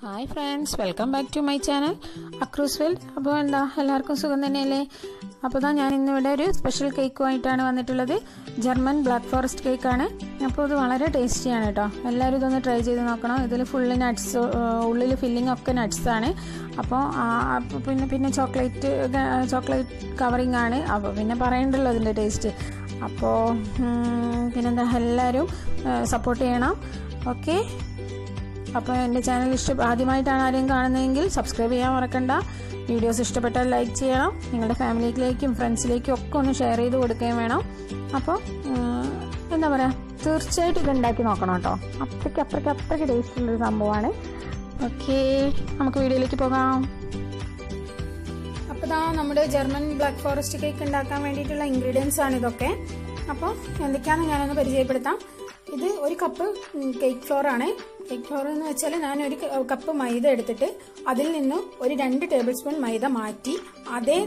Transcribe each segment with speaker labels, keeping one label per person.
Speaker 1: Hi friends welcome back to my channel അക്രൂസ് well അപ്പോൾ എന്താ എല്ലാവർക്കും സുഖം തന്നെയല്ലേ? അപ്പോൾ ദാ ഞാൻ ഇന്നിവിടെ ഒരു സ്പെഷ്യൽ കേക്കുമായിട്ടാണ് വന്നിട്ടുള്ളത്. ജർമ്മൻ ബ്ലാക്ക് ഫോറസ്റ്റ് കേക്കാണ് അപ്പോൾ ഇത് വളരെ ടേസ്റ്റിയാണ് കേട്ടോ എല്ലാവരും ഇതൊന്ന് ട്രൈ ചെയ്ത് നോക്കണം. ഇതിൽ ഫുള്ള് നട്ട്സ് ഉള്ളിൽ ഫില്ലിംഗ് ഒക്കെ നട്ട്സാണ് അപ്പോൾ പിന്നെ പിന്നെ ചോക്ലേറ്റ് ചോക്ലേറ്റ് കവറിങ് ആണ്. അപ്പോൾ പിന്നെ പറയണ്ടല്ലോ ഇതിന്റെ ടേസ്റ്റ് അപ്പോൾ പിന്നെന്താ എല്ലാവരും സപ്പോർട്ട് ചെയ്യണം. ഓക്കെ അപ്പോൾ എന്റെ ചാനൽ ഇഷ്ട ആദ്യമായിട്ടാണ് ആരെയും കാണുന്നതെങ്കിൽ സബ്സ്ക്രൈബ് ചെയ്യാൻ മറക്കണ്ട. വീഡിയോസ് ഇഷ്ടപ്പെട്ടാൽ ലൈക്ക് ചെയ്യണം. നിങ്ങളുടെ ഫാമിലിയിലേക്കും ഫ്രണ്ട്സിലേക്കും ഒക്കെ ഒന്ന് ഷെയർ ചെയ്ത് കൊടുക്കുകയും വേണം. അപ്പോൾ എന്താ പറയുക തീർച്ചയായിട്ടും ഇത് ഉണ്ടാക്കി നോക്കണം കേട്ടോ. അത്രയ്ക്ക് അത്രയ്ക്ക് അത്രയ്ക്ക് ടേസ്റ്റ് ഉള്ളൊരു സംഭവമാണ് ഓക്കെ നമുക്ക് വീഡിയോയിലേക്ക് പോകാം. അപ്പോൾ ഇതാ നമ്മുടെ ജർമ്മൻ ബ്ലാക്ക് ഫോറസ്റ്റ് കേക്ക് ഉണ്ടാക്കാൻ വേണ്ടിയിട്ടുള്ള ഇൻഗ്രീഡിയൻസ് ആണ് ഇതൊക്കെ. അപ്പോൾ എന്തൊക്കെയാണെന്ന് ഞാനൊന്ന് പരിചയപ്പെടുത്താം. ഇത് ഒരു കപ്പ് കേക്ക് ഫ്ലോർ ആണ്. കേക്ക് ഫ്ലോർ എന്ന് വെച്ചാൽ ഞാൻ ഒരു കപ്പ് മൈദ എടുത്തിട്ട് അതിൽ നിന്നും ഒരു രണ്ട് ടേബിൾ സ്പൂൺ മൈദ മാറ്റി അതേ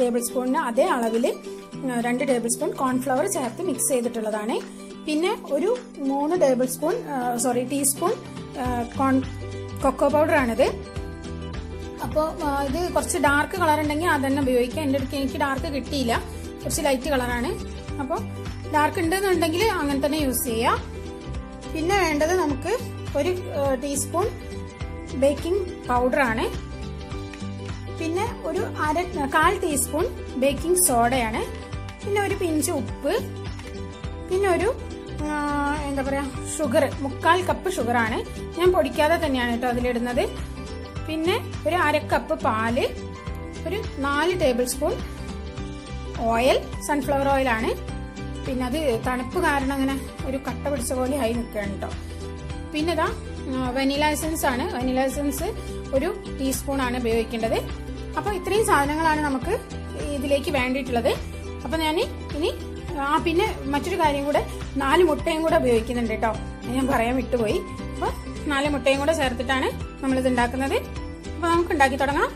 Speaker 1: ടേബിൾ സ്പൂണിന് അതേ അളവിൽ രണ്ട് ടേബിൾ സ്പൂൺ കോൺഫ്ലവർ ചേർത്ത് മിക്സ് ചെയ്തിട്ടുള്ളതാണ്. പിന്നെ ഒരു മൂന്ന് table spoon sorry teaspoon corn cocoa powder ആണിത്. അപ്പോൾ ഇത് കുറച്ച് ഡാർക്ക് കളർ ഉണ്ടെങ്കിൽ അത് തന്നെ ഉപയോഗിക്കാം. എന്റെ അടുത്ത് എനിക്ക് ഡാർക്ക് കിട്ടിയില്ല. കുറച്ച് ലൈറ്റ് കളറാണ് അപ്പോൾ ഡാർക്ക് ഉണ്ടെന്നുണ്ടെങ്കിൽ അങ്ങനെ തന്നെ യൂസ് ചെയ്യാം. പിന്നെ വേണ്ടത് നമുക്ക് ഒരു ടീസ്പൂൺ ബേക്കിംഗ് പൗഡർ ആണ്. പിന്നെ ഒരു അര കാൽ ടീസ്പൂൺ ബേക്കിംഗ് സോഡയാണ് പിന്നെ ഒരു പിഞ്ച് ഉപ്പ്. പിന്നെ ഒരു എന്താ പറയാ ഷുഗർ മുക്കാൽ കപ്പ് ഷുഗറാണ് ഞാൻ പൊടിക്കാതെ തന്നെയാണ് കേട്ടോ അതിലിടുന്നത്. പിന്നെ ഒരു അര കപ്പ് പാൽ. ഒരു നാല് ടേബിൾ സ്പൂൺ ഓയിൽ സൺഫ്ലവർ ഓയിലാണ് പിന്നെ അത് തണുപ്പ് കാരണം അങ്ങനെ ഒരു കട്ട പിടിച്ച പോലെ ആയി നിൽക്കുകയാണ് കേട്ടോ പിന്നെ ഇതാ വനില എസൻസ് ആണ്. വനില എസൻസ് ഒരു ടീസ്പൂൺ ആണ് ഉപയോഗിക്കേണ്ടത്. അപ്പോൾ ഇത്രയും സാധനങ്ങളാണ് നമുക്ക് ഇതിലേക്ക് വേണ്ടിയിട്ടുള്ളത്. അപ്പോൾ ഞാൻ ഇനി ആ പിന്നെ മറ്റൊരു കാര്യം കൂടെ നാല് മുട്ടയും കൂടെ ഉപയോഗിക്കുന്നുണ്ട് കേട്ടോ ഞാൻ പറയാൻ വിട്ടുപോയി. അപ്പോൾ നാല് മുട്ടയും കൂടെ ചേർത്തിട്ടാണ് നമ്മളിത് ഉണ്ടാക്കുന്നത്. അപ്പോൾ നമുക്ക് ഉണ്ടാക്കി തുടങ്ങാം.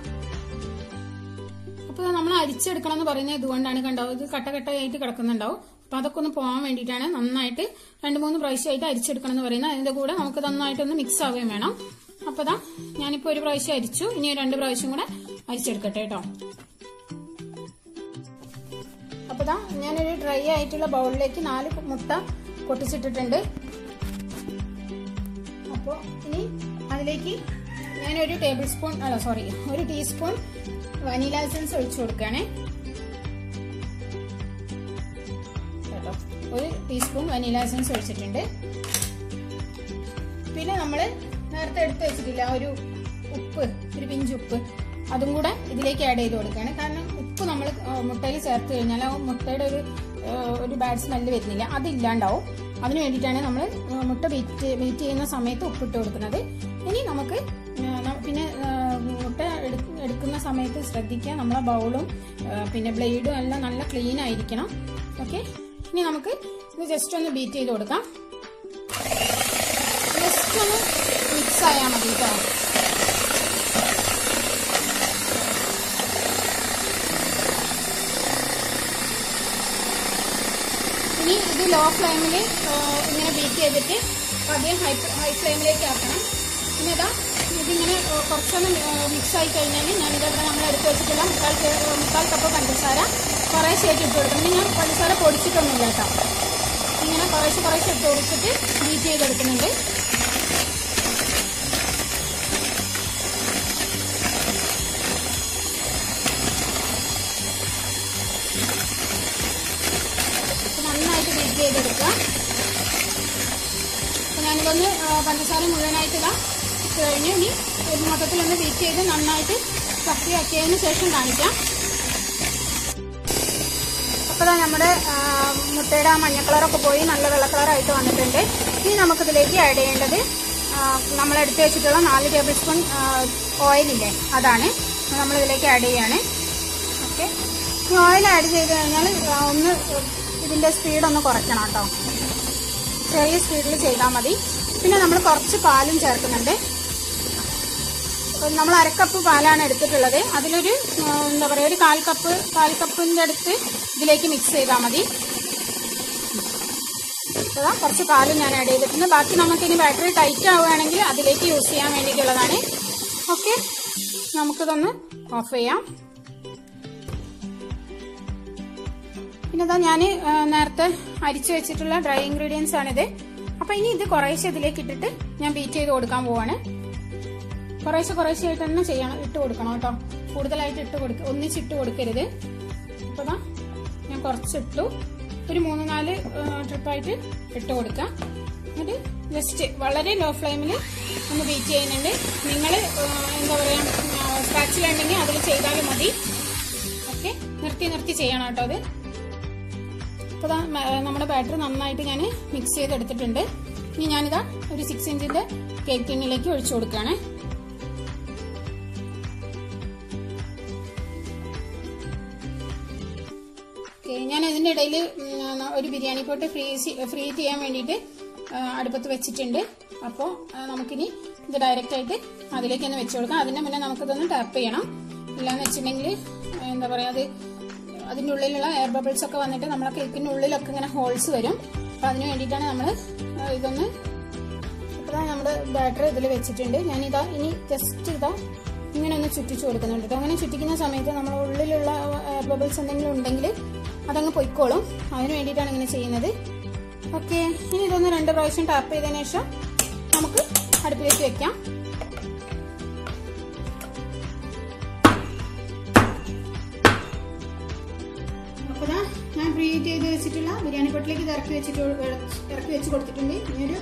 Speaker 1: അപ്പോൾ നമ്മൾ അരിച്ചെടുക്കണം എന്ന് പറയുന്നത് ഇതുകൊണ്ടാണ് കണ്ടോ? ഇത് കട്ട കട്ടയായിട്ട് കിടക്കുന്നുണ്ടാവും. അപ്പൊ അതൊക്കെ ഒന്ന് പോകാൻ വേണ്ടിയിട്ടാണ് നന്നായിട്ട് രണ്ട് മൂന്ന് പ്രാവശ്യമായിട്ട് അരിച്ചെടുക്കണം എന്ന് പറയുന്നത്. അതിന്റെ കൂടെ നമുക്ക് നന്നായിട്ട് ഒന്ന് മിക്സ് ആവുകയും വേണം. അപ്പൊ അതാ ഞാനിപ്പോ ഒരു പ്രാവശ്യം അരിച്ചു. ഇനി രണ്ട് പ്രാവശ്യം കൂടെ അരിച്ചെടുക്കട്ടെ കേട്ടോ. അപ്പൊ ദാ ഞാനൊരു ഡ്രൈ ആയിട്ടുള്ള ബൗളിലേക്ക് നാല് മുട്ട പൊട്ടിച്ചിട്ടിട്ടുണ്ട്. അപ്പോൾ ഇനി അതിലേക്ക് ഞാനൊരു ടേബിൾ സ്പൂൺ അല്ല സോറി ഒരു ടീസ്പൂൺ വനില എസൻസ് ഒഴിച്ചു കൊടുക്കുകയാണേ. ടീസ്പൂൺ വനില എസൻസ് ഒഴിച്ചിട്ടുണ്ട്. പിന്നെ നമ്മൾ നേരത്തെ എടുത്ത് വെച്ചിട്ടില്ല ഒരു ഉപ്പ് ഒരു പിഞ്ച് ഉപ്പ് അതും കൂടെ ഇതിലേക്ക് ആഡ് ചെയ്ത് കൊടുക്കുകയാണ്. കാരണം ഉപ്പ് നമ്മൾ മുട്ടയിൽ ചേർത്ത് കഴിഞ്ഞാൽ ആ മുട്ടയുടെ ഒരു ഒരു ബാഡ് സ്മെല്ല് വരുന്നില്ല. അതില്ലാണ്ടാവും. അതിന് വേണ്ടിയിട്ടാണ് നമ്മൾ മുട്ട ബീറ്റ് ബീറ്റ് ചെയ്യുന്ന സമയത്ത് ഉപ്പിട്ട് കൊടുക്കുന്നത്. ഇനി നമുക്ക് പിന്നെ മുട്ട എടു- എടുക്കുന്ന സമയത്ത് ശ്രദ്ധിക്കുക. നമ്മളെ ബൗളും പിന്നെ ബ്ലേഡും എല്ലാം നല്ല ക്ലീൻ ആയിരിക്കണം. ഓക്കെ ഇനി നമുക്ക് ഇത് ജസ്റ്റ് ഒന്ന് ബീറ്റ് ചെയ്ത് കൊടുക്കാം. ജസ്റ്റ് ഒന്ന് മിക്സ് ആയാൽ മതി കേട്ടോ ഇനി ഇത് ലോ ഫ്ലെയിമിൽ ഇങ്ങനെ ബീറ്റ് ചെയ്തിട്ട് പതിയെ ഹൈ ഹൈ ഫ്ലെയിമിലേക്ക് ആക്കണം. പിന്നെ ഇതാ ഇതിങ്ങനെ കുറച്ചൊന്ന് മിക്സ് ആയി കഴിഞ്ഞാൽ ഞാനിതവിടെ നമ്മൾ എടുത്ത് വെച്ചിട്ടുള്ള മുക്കാൽ മുക്കാൽ കപ്പ് പഞ്ചസാര കുറേ ശേഖരിച്ച് കൊടുക്കും കൊടുക്കണം ഞാൻ പഞ്ചസാര പൊടിച്ചിട്ടൊന്നുമില്ല കേട്ടോ കുറേശ്ശെ കുറേശ്ശെ ഇട്ട് കൊടുത്തിട്ട് ബീറ്റ് ചെയ്തെടുക്കുന്നുണ്ട്. നന്നായിട്ട് ബീറ്റ് ചെയ്തെടുക്കുക അപ്പോൾ ഞാനിതൊന്ന് പഞ്ചസാര മുഴുവനായിട്ട് ഇതാ ഇട്ട് കഴിഞ്ഞ് ഇനി മൊത്തത്തിലൊന്ന് ബീറ്റ് ചെയ്ത് നന്നായിട്ട് കട്ടിയാക്കിയതിന് ശേഷം കാണിക്കാം. അപ്പോൾ നമ്മുടെ മുട്ടയുടെ ആ മഞ്ഞ കളറൊക്കെ പോയി നല്ല വെള്ള കളറായിട്ട് വന്നിട്ടുണ്ട്. ഇനി നമുക്കിതിലേക്ക് ആഡ് ചെയ്യേണ്ടത് നമ്മൾ എടുത്തു വെച്ചിട്ടുള്ള നാല് ടേബിൾ സ്പൂൺ ഓയിലില്ലേ അതാണ്. നമ്മളിതിലേക്ക് ആഡ് ചെയ്യാണ്. ഓക്കെ ഈ ഓയിൽ ആഡ് ചെയ്ത് കഴിഞ്ഞാൽ ഒന്ന് ഇതിന്റെ സ്പീഡ് ഒന്ന് കുറയ്ക്കണം കേട്ടോ. ചെറിയ സ്പീഡിൽ ചെയ്താൽ മതി. പിന്നെ നമ്മൾ കുറച്ച് പാലും ചേർക്കുന്നുണ്ട്. നമ്മൾ അരക്കപ്പ് പാലാണ് എടുത്തിട്ടുള്ളത്. അതിലൊരു എന്താ പറയുക ഒരു കാൽ കപ്പ് അടുത്ത് ഇതിലേക്ക് മിക്സ് ചെയ്താൽ മതി. അതാ കുറച്ച് പാലും ഞാൻ ആഡ് ചെയ്തിട്ടുണ്ട്. ബാക്കി നമുക്കിനി ബാറ്ററി ടൈറ്റ് ആവുകയാണെങ്കിൽ അതിലേക്ക് യൂസ് ചെയ്യാൻ വേണ്ടിയിട്ടുള്ളതാണ്. ഓക്കെ നമുക്കിതൊന്ന് ഓഫ് ചെയ്യാം. പിന്നെ ഇതാ ഞാൻ നേരത്തെ അരിച്ചു വെച്ചിട്ടുള്ള ഡ്രൈ ഇൻഗ്രീഡിയൻസ് ആണിത്. അപ്പൊ ഇനി ഇത് കുറേശ്ശെ ഇതിലേക്ക് ഇട്ടിട്ട് ഞാൻ ബീറ്റ് ചെയ്ത് കൊടുക്കാൻ പോവാണ്. കുറേശ്ശെ കുറേശ്ശെ ആയിട്ട് തന്നെ ചെയ്യണം ഇട്ട് കൊടുക്കണം കേട്ടോ. കൂടുതലായിട്ട് ഇട്ട് കൊടുക്ക ഒന്നിച്ചിട്ട് കൊടുക്കരുത്. അപ്പൊ ദാ ഞാൻ കുറച്ചിട്ടു. ഒരു മൂന്ന് നാല് ട്രിപ്പായിട്ട് ഇട്ട് കൊടുക്കാം. എന്നിട്ട് ജസ്റ്റ് വളരെ ലോ ഫ്ലെയിമിൽ ഒന്ന് ബീറ്റ് ചെയ്യുന്നുണ്ട്. നിങ്ങൾ എന്താ പറയാ സ്ക്രാച്ചിലുണ്ടെങ്കിൽ അതിൽ ചെയ്താലും മതി. ഓക്കെ നിർത്തി നിർത്തി ചെയ്യണം കേട്ടോ അത്. അപ്പോൾ നമ്മുടെ ബാറ്റർ നന്നായിട്ട് ഞാൻ മിക്സ് ചെയ്തെടുത്തിട്ടുണ്ട്. ഇനി ഞാനിതാ ഒരു സിക്സ് ഇഞ്ചിന്റെ കേക്ക് ടിന്നിലേക്ക് ഒഴിച്ചു കൊടുക്കുകയാണ് ഓക്കെ ഞാൻ അതിന്റെ ഇടയിൽ ഒരു ബിരിയാണി പോട്ട് ഫ്രീസ് ഫ്രീ ചെയ്യാൻ വേണ്ടിയിട്ട് അടുപ്പത്ത് വെച്ചിട്ടുണ്ട്. അപ്പോൾ നമുക്കിനി ഇത് ഡയറക്റ്റ് ആയിട്ട് അതിലേക്ക് ഒന്ന് വെച്ച് കൊടുക്കാം. അതിന്റെ മുന്നേ നമുക്കിതൊന്ന് ടാപ്പ് ചെയ്യണം. ഇല്ലാന്ന് വെച്ചിട്ടുണ്ടെങ്കിൽ എന്താ പറയുക അത് അതിന്റെ ഉള്ളിലുള്ള എയർ ബബിൾസ് ഒക്കെ വന്നിട്ട് നമ്മളെ കേക്കിന്റെ ഉള്ളിലൊക്കെ ഇങ്ങനെ ഹോൾസ് വരും. അപ്പം അതിന് വേണ്ടിയിട്ടാണ് നമ്മൾ ഇതൊന്ന് ഇപ്പോഴാണ് നമ്മുടെ ബാറ്റർ ഇതിൽ വെച്ചിട്ടുണ്ട്. ഞാനിതാ ഇനി ജസ്റ്റ് ഇതാ ഇങ്ങനെ ഒന്ന് ചുറ്റിച്ചു കൊടുക്കുന്നുണ്ട്. അങ്ങനെ ചുറ്റിക്കുന്ന സമയത്ത് നമ്മുടെ ഉള്ളിലുള്ള എയർ ബബിൾസ് എന്തെങ്കിലും ഉണ്ടെങ്കിൽ അതങ്ങ് പൊയ്ക്കോളും. അതിന് വേണ്ടിയിട്ടാണ് ഇങ്ങനെ ചെയ്യുന്നത്. ഓക്കെ ഇനി ഇതൊന്ന് രണ്ട് പ്രാവശ്യം ടാപ്പ് ചെയ്തതിനു ശേഷം നമുക്ക് അടുപ്പിലേക്ക് വെക്കാം. അപ്പോൾ ഞാൻ പ്രീഹീറ്റ് ചെയ്ത് വെച്ചിട്ടുള്ള ബിരിയാണി പൊട്ടിലേക്ക് ഇറക്കി വെച്ചിട്ട് ഇറക്കി വെച്ച് കൊടുത്തിട്ടുണ്ട്. ഇനി ഒരു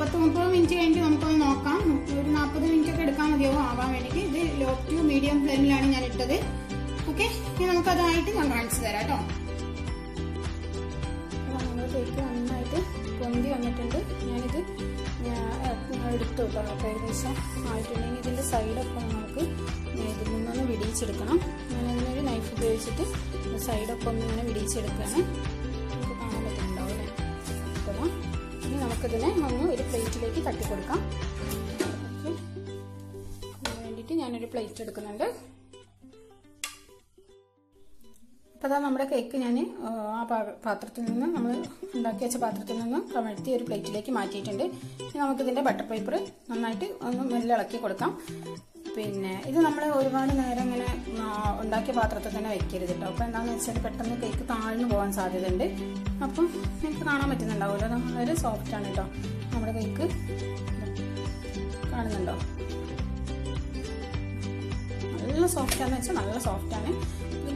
Speaker 1: പത്ത് മുപ്പത് മിനിറ്റ് കഴിഞ്ഞിട്ട് നമുക്കൊന്ന് നോക്കാം. ഒരു നാൽപ്പത് മിനിറ്റ് ഒക്കെ എടുക്കാൻ മതിയാവും ആവാൻ വേണ്ടിയിട്ട്. ഇത് ലോ ടു മീഡിയം ഫ്ലെയിമിലാണ് ഞാൻ ഇട്ടത്. ഓക്കെ നമുക്ക് അതായിട്ട് ഞാൻ കാണിച്ചു തരാം കേട്ടോ. നമ്മൾ നന്നായിട്ട് പൊന്തി വന്നിട്ടുണ്ട്. ഞാനിത് എടുത്തു കേട്ടോ അപ്പോൾ ഏകദേശം ആയിട്ടുണ്ടെങ്കിൽ ഇതിന്റെ സൈഡൊക്കെ നമുക്ക് ഇതിൽ നിന്നൊന്ന് വിടിയിച്ചെടുക്കണം. ഞാനതിനൊരു നൈഫ് ഉപയോഗിച്ചിട്ട് സൈഡൊക്കെ ഒന്ന് ഇങ്ങനെ വിടിയിച്ചെടുക്കുകയാണ്. നമുക്ക് കാണാൻ പറ്റുന്നുണ്ടാവും അല്ലേ? അപ്പോൾ ഇനി നമുക്കിതിനെ ഒന്ന് ഒരു പ്ലേറ്റിലേക്ക് തട്ടിക്കൊടുക്കാം. വേണ്ടിയിട്ട് ഞാനൊരു പ്ലേറ്റ് എടുക്കുന്നുണ്ട്. അതാ നമ്മുടെ കേക്ക് ഞാൻ ആ പാത്രത്തിൽ നിന്ന് നമ്മൾ ഉണ്ടാക്കി വെച്ച പാത്രത്തിൽ നിന്ന് കമഴ്ത്തി ഒരു പ്ലേറ്റിലേക്ക് മാറ്റിയിട്ടുണ്ട്. ഇനി നമുക്കിതിന്റെ ബട്ടർ പേപ്പർ നന്നായിട്ട് ഒന്ന് മെല്ലെ ഇളക്കി കൊടുക്കാം. പിന്നെ ഇത് നമ്മൾ ഒരുപാട് നേരം ഇങ്ങനെ ഉണ്ടാക്കിയ പാത്രത്തിൽ തന്നെ വെക്കരുത് കേട്ടോ അപ്പോൾ എന്താണെന്ന് വെച്ചാൽ പെട്ടെന്ന് കേക്ക് താഴ്ന്നു പോകാൻ സാധ്യതയുണ്ട്. അപ്പം നിങ്ങൾക്ക് കാണാൻ പറ്റുന്നുണ്ടാവുമല്ലോ സോഫ്റ്റ് ആണ് കേട്ടോ നമ്മുടെ കേക്ക് കാണുന്നുണ്ടോ? നല്ല സോഫ്റ്റ് ആണെന്ന് വെച്ചാൽ നല്ല സോഫ്റ്റ്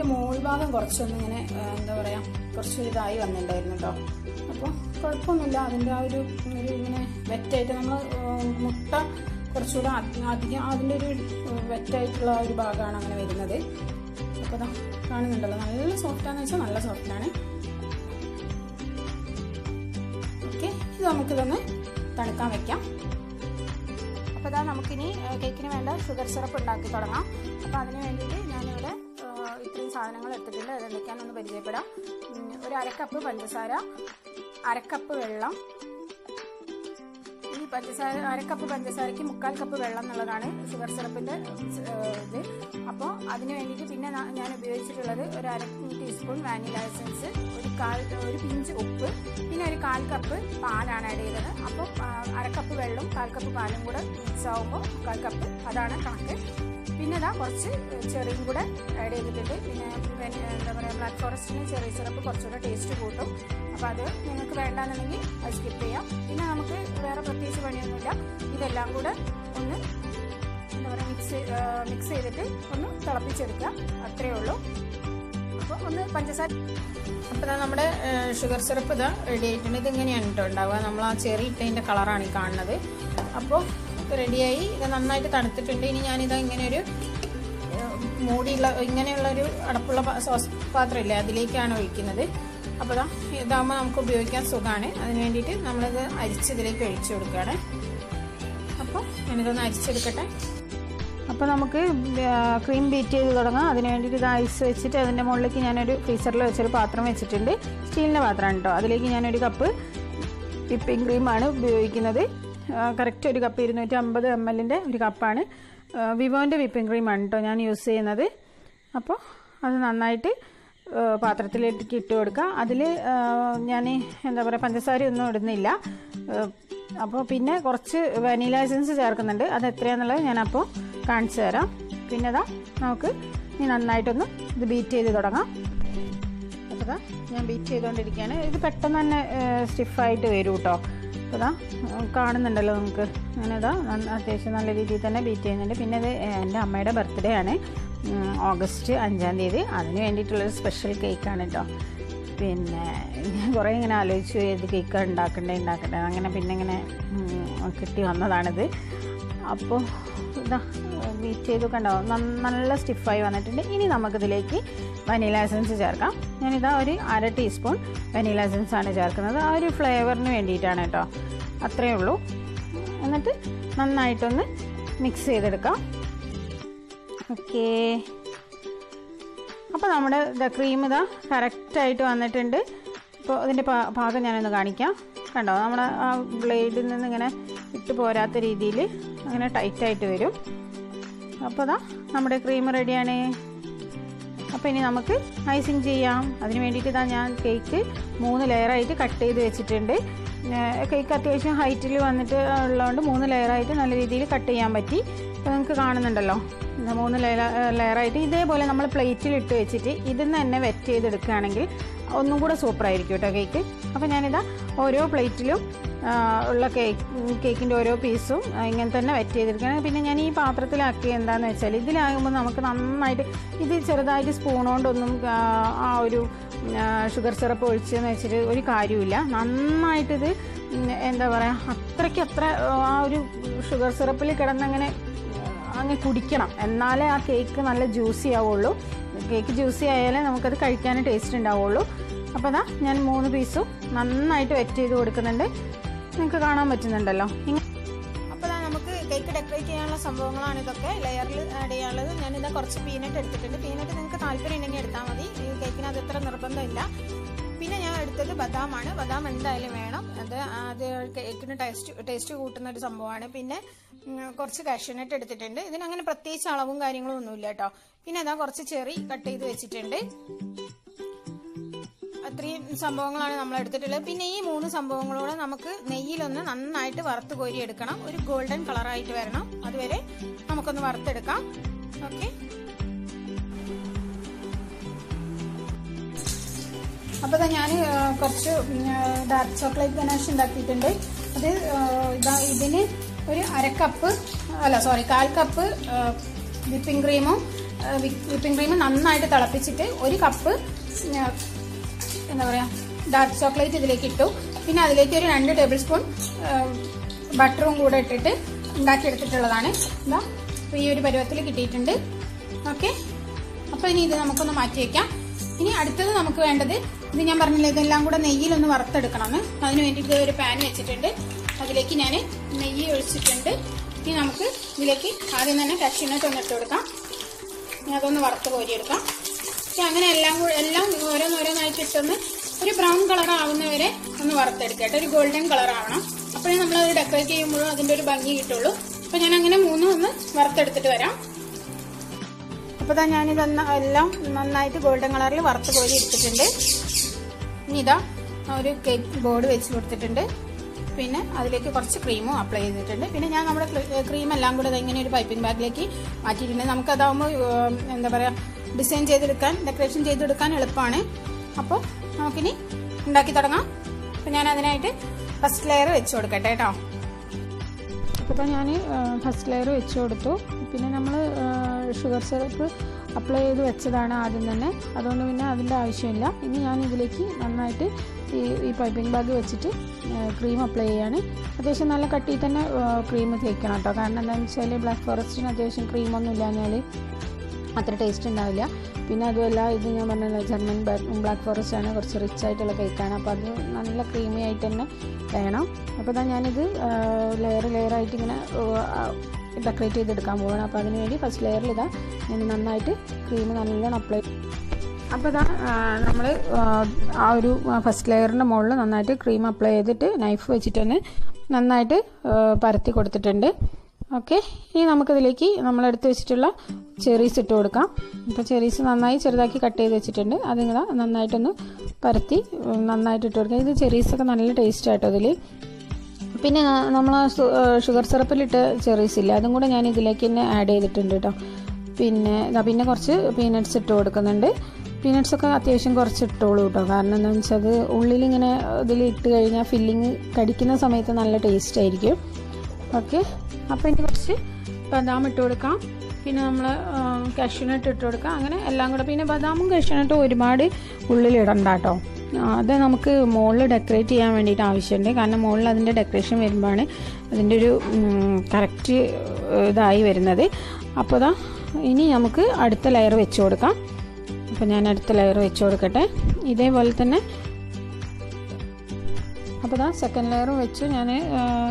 Speaker 1: മോൾ ഭാഗം കുറച്ചൊന്നും ഇങ്ങനെ എന്താ പറയുക കുറച്ച് ഇതായി വന്നിട്ടുണ്ടായിരുന്നു കേട്ടോ അപ്പോൾ കുഴപ്പമൊന്നുമില്ല. അതിന്റെ ആ ഒരു ഇങ്ങനെ വെറ്റായിട്ട് നമ്മൾ മുട്ട കുറച്ചുകൂടെ അധി- അധികം അതിന്റെ ഒരു വെറ്റായിട്ടുള്ള ഒരു ഭാഗമാണ് അങ്ങനെ വരുന്നത്. അപ്പോൾ അതാ കാണുന്നുണ്ടല്ലോ. നല്ല സോഫ്റ്റാന്ന് വെച്ചാൽ നല്ല സോഫ്റ്റാണ് ഓക്കെ ഇത് നമുക്കിതൊന്ന് തണുക്കാൻ വെക്കാം. അപ്പോൾ ഇതാ നമുക്കിനി കേക്കിന് വേണ്ട ഷുഗർ സിറപ്പ് ഉണ്ടാക്കി തുടങ്ങാം. അപ്പോൾ അതിന് വേണ്ടിയിട്ട് സാധനങ്ങൾ എടുത്തിട്ടുണ്ട്. അത് എന്തൊക്കെയാണെന്ന് പരിചയപ്പെടാം. ഒരു അരക്കപ്പ് പഞ്ചസാര അരക്കപ്പ് വെള്ളം. ഈ പഞ്ചസാര അരക്കപ്പ് പഞ്ചസാരയ്ക്ക് മുക്കാൽ കപ്പ് വെള്ളം എന്നുള്ളതാണ് ഷുഗർ സിറപ്പിന്റെ ഇത്. അപ്പോൾ അതിന് വേണ്ടിയിട്ട് പിന്നെ ഞാൻ ഉപയോഗിച്ചിട്ടുള്ളത് ഒരു അര ടീസ്പൂൺ വാനില എസൻസ് ഒരു കാൽ ഒരു പിഞ്ച് ഉപ്പ് പിന്നെ ഒരു കാൽ കപ്പ് പാലാണ് ആഡ് ചെയ്തത്. അപ്പോൾ അരക്കപ്പ് കപ്പ് വെള്ളം കാൽ കപ്പ് പാലും കൂടെ മിക്സ് ആവുമ്പോൾ മുക്കാൽ കപ്പ് അതാണ് കണക്ക്. പിന്നെ ഇതാ കുറച്ച് ചെറിയും കൂടെ ആഡ് ചെയ്തിട്ടുണ്ട്. പിന്നെ എന്താ പറയുക ബ്ലാക്ക് ഫോറസ്റ്റിന് ചെറിയ സിറപ്പ് കുറച്ചുകൂടെ ടേസ്റ്റ് കൂട്ടും. അപ്പോൾ അത് നിങ്ങൾക്ക് വേണ്ടാന്നുണ്ടെങ്കിൽ അത് സ്കിപ്പ് ചെയ്യാം. പിന്നെ നമുക്ക് വേറെ പ്രത്യേകിച്ച് പണിയൊന്നുമില്ല. ഇതെല്ലാം കൂടെ ഒന്ന് എന്താ പറയുക മിക്സ് മിക്സ് ചെയ്തിട്ട് ഒന്ന് തിളപ്പിച്ചെടുക്കാം. അത്രയേ ഉള്ളൂ. അപ്പോൾ ഒന്ന് പഞ്ചസാര അപ്പോൾ ഇതാ നമ്മുടെ ഷുഗർ സിറപ്പ് ഇതാ റെഡി ആയിട്ടുണ്ട്. ഇത് ഇങ്ങനെയാണ് കേട്ടോ ഉണ്ടാവുക. നമ്മൾ ആ ചെറി ഇട്ടതിന്റെ കളറാണ് ഈ കാണുന്നത്. അപ്പോൾ റെഡിയായി. ഇത് നന്നായിട്ട് തണുത്തിട്ടുണ്ട്. ഇനി ഞാനിത് ഇങ്ങനെ ഒരു മൂടിയുള്ള ഇങ്ങനെയുള്ള ഒരു അടപ്പുള്ള സോസ് പാത്രമില്ലേ അതിലേക്കാണ് ഒഴിക്കുന്നത്. അപ്പോൾ ഇതാ ഇതാകുമ്പോൾ നമുക്ക് ഉപയോഗിക്കാൻ സുഖമാണ് അതിന് വേണ്ടിയിട്ട് നമ്മളിത് അരിച്ച് ഇതിലേക്ക് ഒഴിച്ചു കൊടുക്കുകയാണ്. അപ്പോൾ ഞാനിതൊന്ന് അരിച്ചെടുക്കട്ടെ. അപ്പോൾ നമുക്ക് ക്രീം ബീറ്റ് ചെയ്ത് തുടങ്ങാം. അതിന് വേണ്ടിയിട്ട് ഇത് ഐസ് വെച്ചിട്ട് അതിന്റെ മുകളിലേക്ക് ഞാനൊരു ഫ്രീസറിൽ വെച്ചൊരു പാത്രം വെച്ചിട്ടുണ്ട്. സ്റ്റീലിന്റെ പാത്രമാണ് കേട്ടോ. അതിലേക്ക് ഞാനൊരു കപ്പ് വിപ്പിംഗ് ക്രീമാണ് ഉപയോഗിക്കുന്നത്. കറക്റ്റ് ഒരു കപ്പ് ഇരുന്നൂറ്റി അമ്പത് എം എല്ലിന്റെ ഒരു കപ്പാണ് വിവോന്റെ വിപ്പിംഗ് ക്രീമാണ് കേട്ടോ ഞാൻ യൂസ് ചെയ്യുന്നത്. അപ്പോൾ അത് നന്നായിട്ട് പാത്രത്തിലേക്ക് ഇട്ട് കൊടുക്കുക. അതിൽ ഞാൻ എന്താ പറയുക പഞ്ചസാര ഒന്നും ഇടുന്നില്ല. അപ്പോൾ പിന്നെ കുറച്ച് വനീല എസൻസ് ചേർക്കുന്നുണ്ട്. അത് എത്രയാണെന്നുള്ളത് ഞാനപ്പോൾ കാണിച്ചു തരാം. പിന്നെ അതാ നമുക്ക് ഇനി നന്നായിട്ടൊന്ന് ഇത് ബീറ്റ് ചെയ്ത് തുടങ്ങാം. അപ്പോൾ ഞാൻ ബീറ്റ് ചെയ്തുകൊണ്ടിരിക്കുകയാണ് ഇത് പെട്ടെന്ന് തന്നെ സ്റ്റിഫായിട്ട് വരും കേട്ടോ ഇതാ കാണുന്നുണ്ടല്ലോ നമുക്ക്. അങ്ങനെ ഇതാ അത്യാവശ്യം നല്ല രീതിയിൽ തന്നെ ബീറ്റ് ചെയ്യുന്നുണ്ട്. പിന്നെ ഇത് എന്റെ അമ്മയുടെ ബർത്ത്ഡേ ആണ്. ഓഗസ്റ്റ് അഞ്ചാം തീയതി. അതിന് വേണ്ടിയിട്ടുള്ളൊരു സ്പെഷ്യൽ കേക്കാണ് കേട്ടോ പിന്നെ ഞാൻ കുറേ ഇങ്ങനെ ആലോചിച്ചു ഏത് കേക്ക് ഉണ്ടാക്കണ്ടേ ഉണ്ടാക്കണ്ടേ. അങ്ങനെ പിന്നെ ഇങ്ങനെ കിട്ടി വന്നതാണിത്. അപ്പോൾ ഇതാ ബീറ്റ് ചെയ്ത് കണ്ടോ? നല്ല സ്റ്റിഫായി വന്നിട്ടുണ്ട്. ഇനി നമുക്കിതിലേക്ക് വനീല എസൻസ് ചേർക്കാം. ഞാനിതാ ഒരു അര ടീസ്പൂൺ വനീല എസൻസ് ആണ് ചേർക്കുന്നത്. ആ ഒരു ഫ്ലേവറിന് വേണ്ടിയിട്ടാണ് കേട്ടോ. അത്രയേ ഉള്ളൂ. എന്നിട്ട് നന്നായിട്ടൊന്ന് മിക്സ് ചെയ്തെടുക്കാം. ഓക്കേ അപ്പോൾ നമ്മുടെ ക്രീം ഇതാ കറക്റ്റായിട്ട് വന്നിട്ടുണ്ട്. ഇപ്പോൾ അതിന്റെ ഭാഗം ഞാനൊന്ന് കാണിക്കാം. കണ്ടോ? നമ്മുടെ ആ ബ്ലേഡിൽ നിന്ന് ഇങ്ങനെ ഇട്ട് പോരാത്ത രീതിയിൽ അങ്ങനെ ടൈറ്റായിട്ട് വരും. അപ്പോൾ ഇതാ നമ്മുടെ ക്രീം റെഡിയാണ് അപ്പോൾ ഇനി നമുക്ക് ഐസിങ് ചെയ്യാം. അതിന് വേണ്ടിയിട്ട് ഇതാ ഞാൻ കേക്ക് മൂന്ന് ലെയറായിട്ട് കട്ട് ചെയ്ത് വെച്ചിട്ടുണ്ട്. കേക്ക് അത്യാവശ്യം ഹൈറ്റിൽ വന്നിട്ട് ഉള്ളതുകൊണ്ട് മൂന്ന് ലെയറായിട്ട് നല്ല രീതിയിൽ കട്ട് ചെയ്യാൻ പറ്റി. നിങ്ങൾക്ക് കാണുന്നുണ്ടല്ലോ. മൂന്ന് ലെയർ ലെയറായിട്ട് ഇതേപോലെ നമ്മൾ പ്ലേറ്റിൽ ഇട്ട് വെച്ചിട്ട് ഇതിൽ നിന്ന് തന്നെ വെറ്റ് ചെയ്തെടുക്കുകയാണെങ്കിൽ ഒന്നും കൂടെ സൂപ്പറായിരിക്കും കേട്ടോ കേക്ക് അപ്പോൾ ഞാനിതാ ഓരോ പ്ലേറ്റിലും ഉള്ള കേക്ക് കേക്കിന്റെ ഓരോ പീസും ഇങ്ങനെ തന്നെ വെറ്റ് ചെയ്തിരിക്കണം പിന്നെ ഞാൻ ഈ പാത്രത്തിലാക്കി എന്താണെന്ന് വെച്ചാൽ ഇതിലാകുമ്പോൾ നമുക്ക് നന്നായിട്ട് ഇത് ചെറുതായിട്ട് സ്പൂൺ കൊണ്ടൊന്നും ആ ഒരു ഷുഗർ സിറപ്പ് ഒഴിച്ചെന്ന് വെച്ചിട്ട് ഒരു കാര്യമില്ല നന്നായിട്ടിത് എന്താ പറയുക അത്രയ്ക്ക് അത്ര ആ ഒരു ഷുഗർ സിറപ്പിൽ കിടന്നങ്ങനെ അങ്ങ് കുടിക്കണം. എന്നാലേ ആ കേക്ക് നല്ല ജ്യൂസി ആവുള്ളൂ. കേക്ക് ജ്യൂസി ആയാലേ നമുക്കത് കഴിക്കാൻ ടേസ്റ്റ് ഉണ്ടാവുള്ളൂ. അപ്പോൾ അതാ ഞാൻ മൂന്ന് പീസും നന്നായിട്ട് വെറ്റ് ചെയ്ത് കൊടുക്കുന്നുണ്ട്. നിങ്ങൾക്ക് കാണാൻ പറ്റുന്നുണ്ടല്ലോ. അപ്പോൾ നമുക്ക് കേക്ക് ഡെക്കറേറ്റ് ചെയ്യാനുള്ള സംഭവങ്ങളാണ് ഇതൊക്കെ. ലെയറിൽ ആഡ് ചെയ്യാനുള്ളത്. ഇതാ കുറച്ച് പീനട്ട് എടുത്തിട്ടുണ്ട്. പീനട്ട് നിങ്ങൾക്ക് താല്പര്യം ഉണ്ടെങ്കിൽ എടുത്താൽ മതി. ഈ കേക്കിന് അത് ഇത്ര നിർബന്ധമില്ല. പിന്നെ ഞാൻ എടുത്തത് ബദാമാണ്. ബദാം എന്തായാലും വേണം. അത് അത് കേക്കിന് ടേസ്റ്റ് ടേസ്റ്റ് കൂട്ടുന്ന ഒരു സംഭവമാണ്. പിന്നെ കുറച്ച് കാഷ്യൂനട്ട് എടുത്തിട്ടുണ്ട്. ഇതിനങ്ങനെ പ്രത്യേകിച്ച് അളവും കാര്യങ്ങളും ഒന്നുമില്ല കേട്ടോ. പിന്നെ അതാ കുറച്ച് ചെറി കട്ട് ചെയ്ത് വെച്ചിട്ടുണ്ട്. അത്രയും സംഭവങ്ങളാണ് നമ്മൾ എടുത്തിട്ടുള്ളത്. പിന്നെ ഈ മൂന്ന് സംഭവങ്ങളോടെ നമുക്ക് നെയ്യിലൊന്ന് നന്നായിട്ട് വറുത്ത് കോരി എടുക്കണം. ഒരു ഗോൾഡൻ കളറായിട്ട് വരണം. അതുവരെ നമുക്കൊന്ന് വറുത്തെടുക്കാം. ഓക്കെ അപ്പോൾ ഞാൻ കുറച്ച് ഡാർക്ക് ചോക്ലേറ്റ് ഗനാഷ് ഉണ്ടാക്കിയിട്ടുണ്ട്. അത് ഇതാ ഇതിന് ഒരു അരക്കപ്പ് കപ്പ് അല്ല സോറി കാൽ കപ്പ് വിപ്പിംഗ് ക്രീമും വിപ്പിംഗ് ക്രീമും നന്നായിട്ട് തിളപ്പിച്ചിട്ട് ഒരു കപ്പ് എന്താ പറയുക ഡാർക്ക് ചോക്ലേറ്റ് ഇതിലേക്ക് ഇട്ടു. പിന്നെ അതിലേക്ക് ഒരു രണ്ട് ടേബിൾ സ്പൂൺ ബട്ടറും കൂടെ ഇട്ടിട്ട് ഉണ്ടാക്കിയെടുത്തിട്ടുള്ളതാണ്. എന്താ അപ്പോൾ ഈ ഒരു പരുവത്തിൽ കിട്ടിയിട്ടുണ്ട്. ഓക്കെ അപ്പോൾ ഇനി ഇത് നമുക്കൊന്ന് മാറ്റി വയ്ക്കാം ഇനി അടുത്തത് നമുക്ക് വേണ്ടത് ഇത് ഞാൻ പറഞ്ഞില്ല ഇതെല്ലാം കൂടെ നെയ്യിലൊന്ന് വറുത്തെടുക്കണം അതിന് വേണ്ടിയിട്ട് ഒരു പാൻ വെച്ചിട്ടുണ്ട്. അതിലേക്ക് ഞാൻ നെയ്യ് ഒഴിച്ചിട്ടുണ്ട്. ഇനി നമുക്ക് ഇതിലേക്ക് ആദ്യം തന്നെ കഷ്യൂനട്ട് ഒന്ന് ഇട്ട് കൊടുക്കാം. ഇനി അതൊന്ന് വറുത്ത് കോരിയെടുക്കാം. അങ്ങനെ എല്ലാം കൂടെ എല്ലാം ഓരോന്നോരോന്നായിട്ട് ഇട്ടൊന്ന് ഒരു ബ്രൗൺ കളർ ആവുന്നവരെ ഒന്ന് വറുത്തെടുക്കട്ടെ ഒരു ഗോൾഡൻ കളർ ആവണം. അപ്പോഴേ നമ്മളത് ഡെക്കറേറ്റ് ചെയ്യുമ്പോഴും അതിന്റെ ഒരു ഭംഗി കിട്ടുള്ളൂ. അപ്പോൾ ഞാൻ അങ്ങനെ മൂന്നും ഒന്ന് വറുത്തെടുത്തിട്ട് വരാം. അപ്പോൾ ഇതാ ഞാനിത് എല്ലാം നന്നായിട്ട് ഗോൾഡൻ കളറിൽ വറുത്ത് കോരി എടുത്തിട്ടുണ്ട്. ഇനി ഇതാ ഒരു കേക്ക് ബോർഡ് വെച്ച് കൊടുത്തിട്ടുണ്ട്. പിന്നെ അതിലേക്ക് കുറച്ച് ക്രീമും അപ്ലൈ ചെയ്തിട്ടുണ്ട്. പിന്നെ ഞാൻ നമ്മുടെ ക്രീം എല്ലാം കൂടെ ഇങ്ങനെ ഒരു പൈപ്പിംഗ് ബാഗിലേക്ക് മാറ്റിയിട്ടുണ്ട്. നമുക്കതാവുമ്പോൾ എന്താ പറയുക ഡിസൈൻ ചെയ്തെടുക്കാൻ ഡെക്കറേഷൻ ചെയ്തെടുക്കാൻ എളുപ്പമാണ്. അപ്പോൾ നമുക്കിനി ഉണ്ടാക്കി തുടങ്ങാം. അപ്പോൾ ഞാൻ അതിനായിട്ട് ഫസ്റ്റ് ലെയർ വെച്ച് കൊടുക്കട്ടെ കേട്ടോ. അപ്പോൾ ഞാൻ ഫസ്റ്റ് ലെയർ വെച്ച് കൊടുത്തു. പിന്നെ നമ്മൾ ഷുഗർ സിറപ്പ് അപ്ലൈ ചെയ്ത് വെച്ചതാണ് ആദ്യം തന്നെ. അതുകൊണ്ട് പിന്നെ അതിന്റെ ആവശ്യമില്ല. ഇനി ഞാൻ ഇതിലേക്ക് നന്നായിട്ട് ഈ ഈ പൈപ്പിംഗ് ബാഗ് വെച്ചിട്ട് ക്രീം അപ്ലൈ ചെയ്യാണ്. അത്യാവശ്യം നല്ല കട്ടിയിൽ തന്നെ ക്രീം തേക്കണം കേട്ടോ. കാരണം എന്താണെന്ന് വെച്ചാൽ ബ്ലാക്ക് ഫോറസ്റ്റിന് അത്യാവശ്യം ക്രീമൊന്നും ഇല്ലാഞ്ഞാൽ അത്ര ടേസ്റ്റ് ഉണ്ടാവില്ല. പിന്നെ അതുമല്ല ഇത് ഞാൻ പറഞ്ഞ ജർമ്മൻ ബ്ലാക്ക് ഫോറസ്റ്റ് ആണ്. കുറച്ച് റിച്ച് ആയിട്ടുള്ള കേക്കാണ് അപ്പോൾ അത് നല്ല ക്രീമി ആയിട്ട് തന്നെ വേണം. അപ്പോൾ ഇതാ ഞാനിത് ലെയർ ലെയർ ആയിട്ട് ഇങ്ങനെ ഡെക്കറേറ്റ് ചെയ്തെടുക്കാൻ പോവുകയാണ് അപ്പോൾ അതിന് വേണ്ടി ഫസ്റ്റ് ലെയറിൽ ഇതാ ഞാൻ നന്നായിട്ട് ക്രീം നല്ലോണം അപ്ലൈ അപ്പോൾ ഇതാ നമ്മൾ ആ ഒരു ഫസ്റ്റ് ലെയറിന്റെ മുകളിൽ നന്നായിട്ട് ക്രീം അപ്ലൈ ചെയ്തിട്ട് നൈഫ് വെച്ചിട്ട് തന്നെ നന്നായിട്ട് പരത്തി കൊടുത്തിട്ടുണ്ട്. ഓക്കെ ഇനി നമുക്കിതിലേക്ക് നമ്മളെടുത്ത് വെച്ചിട്ടുള്ള ചെറീസ് ഇട്ട് കൊടുക്കാം. അപ്പോൾ ചെറീസ് നന്നായി ചെറുതാക്കി കട്ട് ചെയ്ത് വെച്ചിട്ടുണ്ട്. അത് നിങ്ങൾ നന്നായിട്ടൊന്ന് പരത്തി നന്നായിട്ട് ഇട്ട് കൊടുക്കുക ഇത് ചെറീസൊക്കെ നല്ല ടേസ്റ്റ് ആട്ടോ അതിൽ പിന്നെ നമ്മൾ ഷുഗർ സിറപ്പിലിട്ട് ചെറീസ് ഇല്ല അതും കൂടെ ഞാൻ ഇതിലേക്ക് തന്നെ ആഡ് ചെയ്തിട്ടുണ്ട് കേട്ടോ പിന്നെ പിന്നെ കുറച്ച് പീനട്ട്സ് ഇട്ട് കൊടുക്കുന്നുണ്ട്. പീനട്ട്സൊക്കെ അത്യാവശ്യം കുറച്ച് ഇട്ടോളൂ കേട്ടോ കാരണം എന്താണെന്ന് വെച്ചാൽ അത് ഉള്ളിലിങ്ങനെ ഇതിൽ ഇട്ട് കഴിഞ്ഞാൽ ഫില്ലിങ് കടിക്കുന്ന സമയത്ത് നല്ല ടേസ്റ്റ് ആയിരിക്കും. ഓക്കെ അപ്പോൾ ഇനി കുറച്ച് ബദാം ഇട്ട് കൊടുക്കാം. പിന്നെ നമ്മൾ കഷ്യൂനട്ട് ഇട്ട് കൊടുക്കുക. അങ്ങനെ എല്ലാം കൂടെ. പിന്നെ ബദാമും കഷ്യൂനട്ടും ഒരുപാട് ഉള്ളിലിടണ്ട കേട്ടോ അത് നമുക്ക് മുകളിൽ ഡെക്കറേറ്റ് ചെയ്യാൻ വേണ്ടിയിട്ട് ആവശ്യമുണ്ട്. കാരണം മുകളിൽ അതിന്റെ ഡെക്കറേഷൻ വരുമ്പോഴാണ് അതിന്റെ ഒരു കറക്റ്റ് ഇതായി വരുന്നത്. അപ്പോൾ ഇതാ ഇനി നമുക്ക് അടുത്ത ലെയർ വെച്ച് കൊടുക്കാം. അപ്പോൾ ഞാൻ അടുത്ത ലെയർ വെച്ച് കൊടുക്കട്ടെ. ഇതേപോലെ തന്നെ അപ്പോൾ ഇതാ സെക്കൻഡ് ലെയറും വെച്ച് ഞാൻ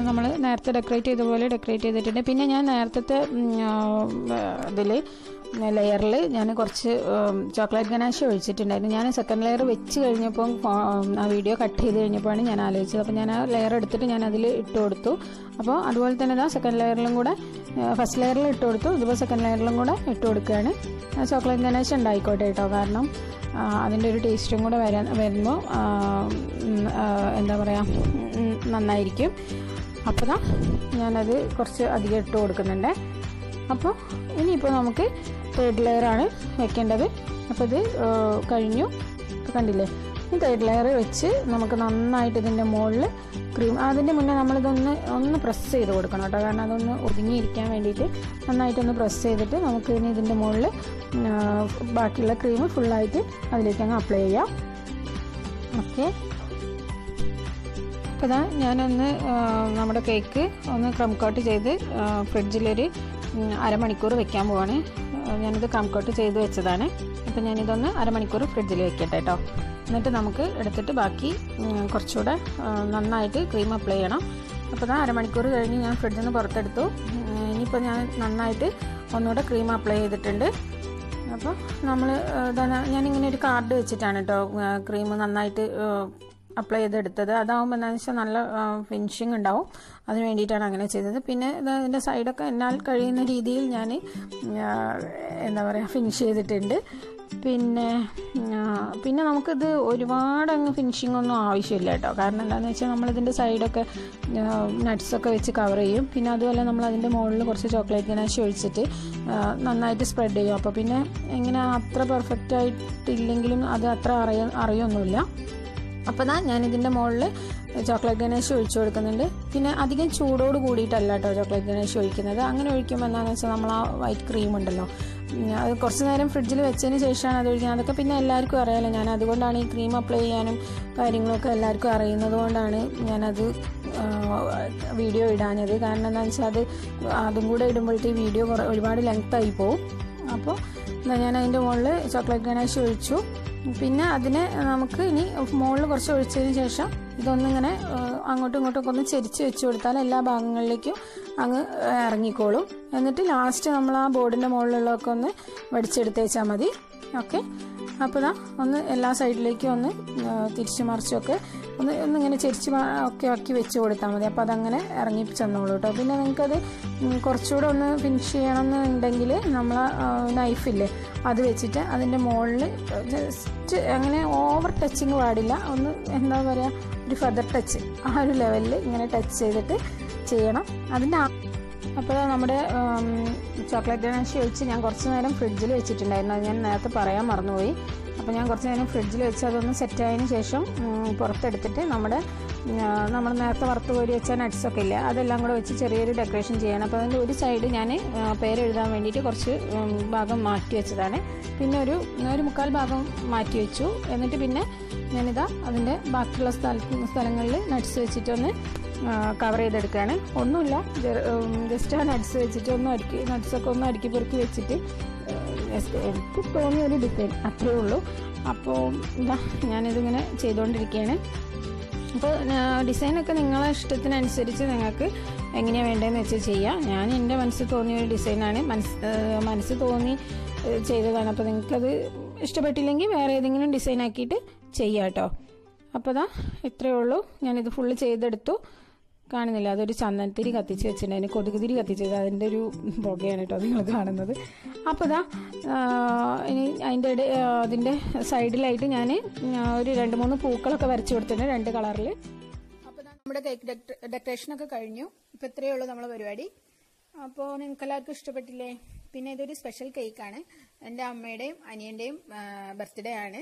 Speaker 1: നമ്മൾ നേരത്തെ ഡെക്കറേറ്റ് ചെയ്ത പോലെ ഡെക്കറേറ്റ് ചെയ്തിട്ടുണ്ട്. പിന്നെ ഞാൻ നേരത്തെ ഇതിൽ ലെയറിൽ ഞാൻ കുറച്ച് ചോക്ലേറ്റ് ഗനാശ ഒഴിച്ചിട്ടുണ്ടായിരുന്നു. ഞാൻ സെക്കൻഡ് ലെയർ വെച്ച് കഴിഞ്ഞപ്പോൾ ആ വീഡിയോ കട്ട് ചെയ്ത് കഴിഞ്ഞപ്പോഴാണ് ഞാൻ ആലോചിച്ചത്. അപ്പോൾ ഞാൻ ആ ലെയർ എടുത്തിട്ട് ഞാൻ അതിൽ ഇട്ട് കൊടുത്തു. അപ്പോൾ അതുപോലെ തന്നെ ഇതാ സെക്കൻഡ് ലെയറിലും കൂടെ ഫസ്റ്റ് ലെയറിൽ ഇട്ട് കൊടുത്തു. ഇതിപ്പോൾ സെക്കൻഡ് ലെയറിലും കൂടെ ഇട്ട് കൊടുക്കുകയാണ്. ചോക്ലേറ്റ് ഗനാശ ഉണ്ടായിക്കോട്ടെ കേട്ടോ കാരണം അതിന്റെ ഒരു ടേസ്റ്റും കൂടെ വരാൻ വരുമ്പോൾ എന്താ പറയുക നന്നായിരിക്കും. അപ്പോൾ ഞാൻ ഞാനത് കുറച്ച് അധികം ഇട്ട് കൊടുക്കുന്നുണ്ട്. അപ്പോൾ ഇനിയിപ്പോൾ നമുക്ക് തേർഡ് ആണ് വെക്കേണ്ടത്. അപ്പോൾ ഇത് കഴിഞ്ഞു. കണ്ടില്ലേ? തേർഡ് ലെയർ വെച്ച് നമുക്ക് നന്നായിട്ട് ഇതിന്റെ മുകളിൽ ക്രീം അതിന്റെ മുന്നേ നമ്മളിതൊന്ന് ഒന്ന് പ്രസ് ചെയ്ത് കൊടുക്കണം കേട്ടോ. കാരണം അതൊന്ന് ഒതുങ്ങിയിരിക്കാൻ വേണ്ടിയിട്ട് നന്നായിട്ടൊന്ന് പ്രസ് ചെയ്തിട്ട് നമുക്ക് ഇനി ഇതിന്റെ മുകളിൽ ബാക്കിയുള്ള ക്രീം ഫുള്ളായിട്ട് അതിലേക്ക് അങ്ങ് അപ്ലൈ ചെയ്യാം. ഓക്കെ അപ്പോൾ ഇതാ ഞാനൊന്ന് നമ്മുടെ കേക്ക് ഒന്ന് ക്രം ചെയ്ത് ഫ്രിഡ്ജിലൊരു അരമണിക്കൂർ വെക്കാൻ പോവാണ്. ഞാനിത് കംകോട്ട് കോട്ട് ചെയ്ത് വെച്ചതാണ്. അപ്പോൾ ഞാനിതൊന്ന് അരമണിക്കൂർ ഫ്രിഡ്ജിൽ വെക്കട്ടെ കേട്ടോ എന്നിട്ട് നമുക്ക് എടുത്തിട്ട് ബാക്കി കുറച്ചുകൂടെ നന്നായിട്ട് ക്രീം അപ്ലൈ ചെയ്യണം. അപ്പോൾ ഇതാ അരമണിക്കൂർ കഴിഞ്ഞ് ഞാൻ ഫ്രിഡ്ജിൽ നിന്ന് പുറത്തെടുത്തു. ഇനിയിപ്പോൾ ഞാൻ നന്നായിട്ട് ഒന്നുകൂടെ ക്രീം അപ്ലൈ ചെയ്തിട്ടുണ്ട്. അപ്പോൾ നമ്മൾ ഞാനിങ്ങനെ ഒരു കാർഡ് വെച്ചിട്ടാണ് കേട്ടോ ക്രീം നന്നായിട്ട് അപ്ലൈ ചെയ്തെടുത്തത്. അതാവുമ്പോൾ എന്താണെന്ന് വെച്ചാൽ നല്ല ഫിനിഷിങ് ഉണ്ടാവും. അതിന് വേണ്ടിയിട്ടാണ് അങ്ങനെ ചെയ്തത്. പിന്നെ ഇതിന്റെ സൈഡൊക്കെ എന്നാൽ കഴിയുന്ന രീതിയിൽ ഞാൻ എന്താ പറയുക ഫിനിഷ് ചെയ്തിട്ടുണ്ട്. പിന്നെ പിന്നെ നമുക്കിത് ഒരുപാട് അങ്ങ് ഫിനിഷിംഗ് ഒന്നും ആവശ്യമില്ല കേട്ടോ. കാരണം എന്താണെന്ന് വെച്ചാൽ നമ്മളിതിന്റെ സൈഡൊക്കെ നട്ട്സൊക്കെ വെച്ച് കവർ ചെയ്യും. പിന്നെ അതുപോലെ നമ്മൾ അതിന്റെ മുകളിൽ കുറച്ച് ചോക്ലേറ്റ് ഗനാശി ഒഴിച്ചിട്ട് നന്നായിട്ട് സ്പ്രെഡ് ചെയ്യും. അപ്പോൾ പിന്നെ എങ്ങനെ അത്ര പെർഫെക്റ്റ് ആയിട്ടില്ലെങ്കിലും അത് അത്ര അറിയ അറിയൊന്നുമില്ല. അപ്പോൾ ഞാൻ ഞാനിതിന്റെ മുകളിൽ ചോക്ലേറ്റ് ഗണേശ് ഒഴിച്ചു കൊടുക്കുന്നുണ്ട്. പിന്നെ അധികം ചൂടോട് കൂടിയിട്ടല്ല കേട്ടോ ചോക്ലേറ്റ് ഗണേശ് ഒഴിക്കുന്നത്. അങ്ങനെ ഒഴിക്കുമ്പോൾ എന്താണെന്ന് വെച്ചാൽ നമ്മൾ ആ വൈറ്റ് ക്രീം ഉണ്ടല്ലോ. അത് കുറച്ച് നേരം ഫ്രിഡ്ജിൽ വെച്ചതിന് ശേഷമാണ് അത് ഒഴിക്കുന്നത്. അതൊക്കെ പിന്നെ എല്ലാവർക്കും അറിയാമല്ലോ ഞാൻ അതുകൊണ്ടാണ് ഈ ക്രീം അപ്ലൈ ചെയ്യാനും കാര്യങ്ങളൊക്കെ എല്ലാവർക്കും അറിയുന്നത് കൊണ്ടാണ് ഞാനത് വീഡിയോ ഇടാഞ്ഞത്. കാരണം എന്താണെന്ന് വെച്ചാൽ അത് അതും കൂടെ ഇടുമ്പോഴത്തെ വീഡിയോ ഒരുപാട് ലെങ്ത് ആയി പോകും അപ്പോൾ ഞാൻ അതിന്റെ മുകളിൽ ചോക്ലേറ്റ് ഗണേശ് ഒഴിച്ചു. പിന്നെ അതിനെ നമുക്ക് ഇനി മുകളിൽ കുറച്ച് ഒഴിച്ചതിന് ശേഷം ഇതൊന്നിങ്ങനെ അങ്ങോട്ടും ഇങ്ങോട്ടും ഒക്കെ ഒന്ന് ചെരിച്ച് വെച്ച് കൊടുത്താൽ എല്ലാ ഭാഗങ്ങളിലേക്കും അങ്ങ് ഇറങ്ങിക്കോളും. എന്നിട്ട് ലാസ്റ്റ് നമ്മൾ ആ ബോർഡിന്റെ മുകളിലുള്ളതൊക്കെ ഒന്ന് വടിച്ചെടുത്തേച്ചാൽ മതി. ഓക്കെ അപ്പോൾ ഒന്ന് എല്ലാ സൈഡിലേക്കും ഒന്ന് തിരിച്ചു മറിച്ചൊക്കെ ഒന്ന് ഒന്നിങ്ങനെ ചെരിച്ച് ഒക്കെ ആക്കി വെച്ച് കൊടുത്താൽ മതി. അപ്പോൾ അതങ്ങനെ ഇറങ്ങി ചെന്നോളൂ കേട്ടോ പിന്നെ നിങ്ങൾക്കത് കുറച്ചുകൂടെ ഒന്ന് ഫിനിഷ് ചെയ്യണമെന്നുണ്ടെങ്കിൽ നമ്മൾ നൈഫില്ലേ അത് വെച്ചിട്ട് അതിന്റെ മുകളിൽ ജസ്റ്റ് അങ്ങനെ ഓവർ ടച്ചിങ് പാടില്ല. ഒന്ന് എന്താ പറയുക ഒരു ഫെദർ ടച്ച് ആ ഒരു ലെവലിൽ ഇങ്ങനെ ടച്ച് ചെയ്തിട്ട് ചെയ്യണം. അതിന്റെ അപ്പോൾ നമ്മുടെ ചോക്ലേറ്റ് ഗണേശ് ഒഴിച്ച് ഞാൻ കുറച്ച് നേരം ഫ്രിഡ്ജിൽ വെച്ചിട്ടുണ്ടായിരുന്നു. അത് ഞാൻ നേരത്തെ പറയാൻ മറന്നുപോയി. അപ്പോൾ ഞാൻ കുറച്ച് നേരം ഫ്രിഡ്ജിൽ വെച്ച് അതൊന്ന് സെറ്റായതിന് ശേഷം പുറത്തെടുത്തിട്ട് നമ്മുടെ നമ്മൾ നേരത്തെ വറുത്ത് കോരി വെച്ച നട്ട്സൊക്കെ ഇല്ലേ അതെല്ലാം കൂടെ വെച്ച് ചെറിയൊരു ഡെക്കറേഷൻ ചെയ്യണം. അപ്പോൾ അതിന്റെ ഒരു സൈഡ് ഞാൻ പേരെഴുതാൻ വേണ്ടിയിട്ട് കുറച്ച് ഭാഗം മാറ്റി വെച്ചതാണ്. പിന്നെ ഒരു ഒരു മുക്കാൽ ഭാഗം മാറ്റി വെച്ചു. എന്നിട്ട് പിന്നെ ഞാനിതാ അതിന്റെ ബാക്കിയുള്ള സ്ഥല സ്ഥലങ്ങളിൽ നട്ട്സ് വെച്ചിട്ടൊന്ന് കവർ ചെയ്തെടുക്കുകയാണ്. ഒന്നുമില്ല ജസ്റ്റ് ആ നട്ട്സ് വെച്ചിട്ട് ഒന്ന് അടുക്കി നട്ട്സൊക്കെ ഒന്ന് അടുക്കി പെറുക്കി വെച്ചിട്ട് എനിക്ക് തോന്നിയ ഒരു ഡിസൈൻ അത്രേ ഉള്ളൂ. അപ്പോൾ ഇതാ ഞാനിതിങ്ങനെ ചെയ്തുകൊണ്ടിരിക്കുകയാണ് അപ്പോൾ ഡിസൈനൊക്കെ നിങ്ങളെ ഇഷ്ടത്തിനനുസരിച്ച് നിങ്ങൾക്ക് എങ്ങനെയാണ് വേണ്ടതെന്ന് വെച്ചാൽ ചെയ്യാം. ഞാൻ എന്റെ മനസ്സിൽ തോന്നിയ ഒരു ഡിസൈനാണ് മനസ്സ് മനസ്സിൽ തോന്നി ചെയ്തതാണ്. അപ്പോൾ നിങ്ങൾക്കത് ഇഷ്ടപ്പെട്ടില്ലെങ്കിൽ വേറെ ഏതെങ്കിലും ഡിസൈൻ ആക്കിയിട്ട് ചെയ്യാം കേട്ടോ. അപ്പോൾ ദാ ഇത്രയേ ഉള്ളൂ. ഞാനിത് ഫുള്ള് ചെയ്തെടുത്തു. കാണുന്നില്ല. അതൊരു ചന്ദനത്തിരി കത്തിച്ച് വെച്ചിട്ടുണ്ട്. അതിന് കൊതുകുതിരി കത്തിച്ച് വെച്ചത് അതിന്റെ ഒരു പുകയാണ് കേട്ടോ നിങ്ങൾ കാണുന്നത്. അപ്പോൾ ഇതാ ഇനി അതിന്റെ ഇട അതിന്റെ സൈഡിലായിട്ട് ഞാൻ ഒരു രണ്ട് മൂന്ന് പൂക്കളൊക്കെ വരച്ചു കൊടുത്തിട്ടുണ്ട് രണ്ട് കളറിൽ അപ്പോൾ നമ്മുടെ കേക്ക് ഡെക്കറേഷൻ ഒക്കെ കഴിഞ്ഞു. ഇപ്പം ഇത്രയേ ഉള്ളൂ നമ്മളെ പരിപാടി. അപ്പോൾ നിങ്ങൾക്ക് എല്ലാവർക്കും ഇഷ്ടപ്പെട്ടില്ലേ? പിന്നെ ഇതൊരു സ്പെഷ്യൽ കേക്കാണ്. എന്റെ അമ്മയുടെയും അനിയന്റെയും ബർത്ത്ഡേ ആണ്.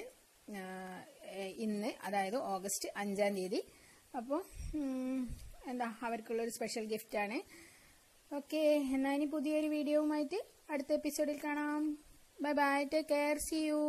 Speaker 1: ഇന്ന് അതായത് ഓഗസ്റ്റ് അഞ്ചാം തീയതി. അപ്പോൾ എന്താ അവർക്കുള്ളൊരു സ്പെഷ്യൽ ഗിഫ്റ്റാണ് ഓക്കെ എന്നാൽ ഇനി പുതിയൊരു വീഡിയോവുമായിട്ട് അടുത്ത എപ്പിസോഡിൽ കാണാം. Bye bye take care see you